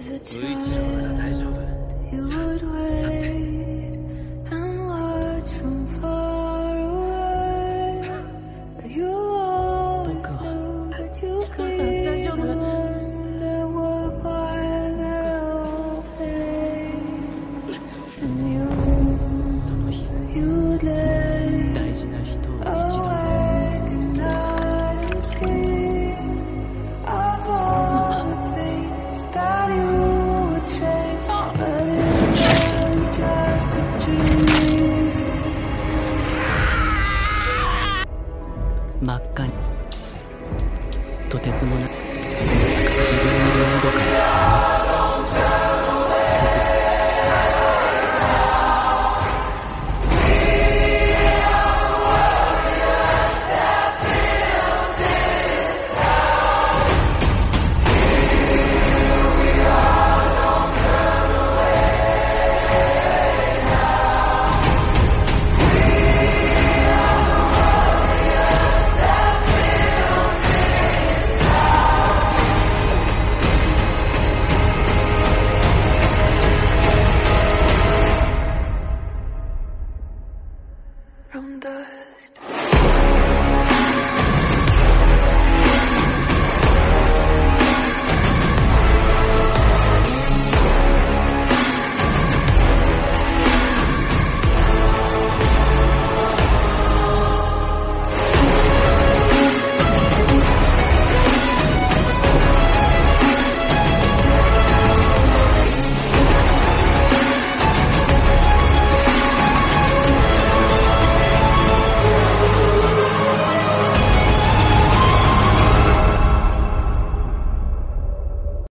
As a child, you would wait. 真っ赤に。とてつもない。自分の喉から。podcast.